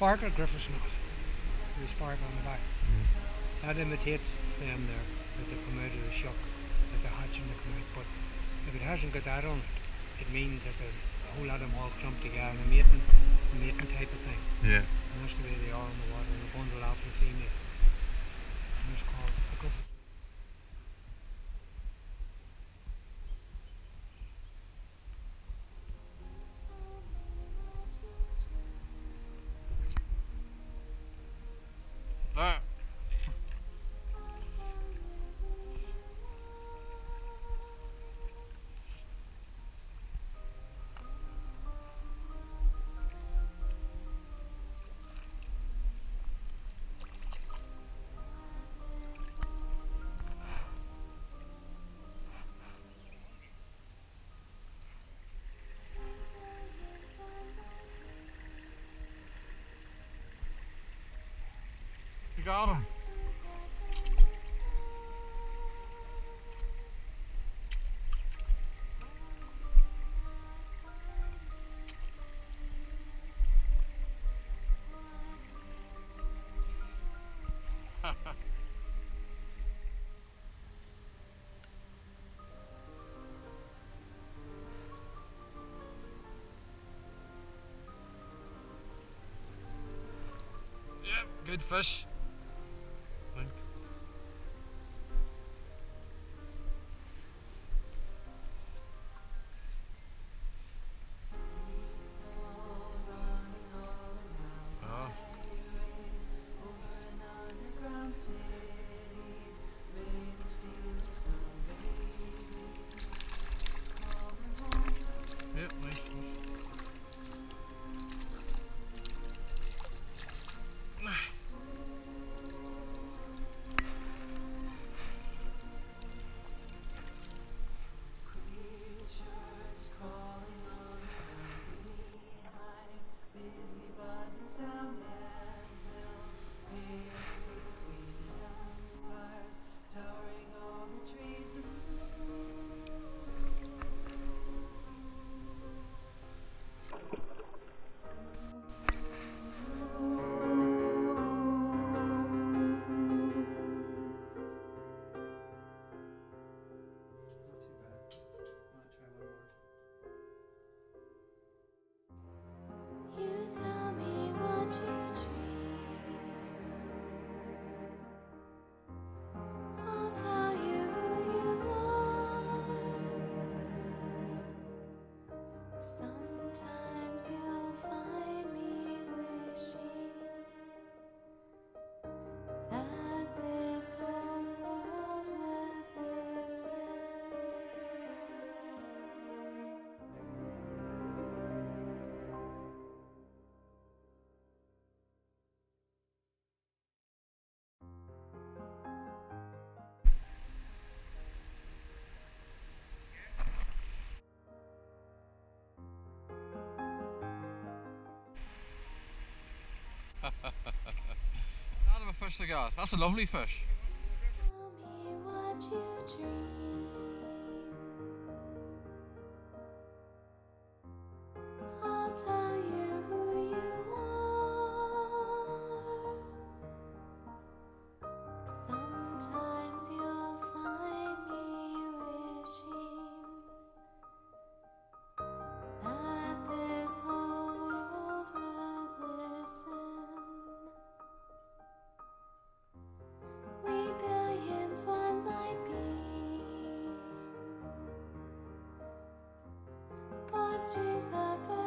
sparkle, Griffith's Gnat. The sparkle on the back. That imitates them there as they come out of the shuck, as they're hatching they come out. But if it hasn't got that on it, it means that a whole lot of them all clumped together, a mating, a mating type of thing. Yeah. And that's the way they are in the water, and a bundle after the female. And it's called a Griffith. You got him. Good fish. Fish they got. That's a lovely fish. dreams about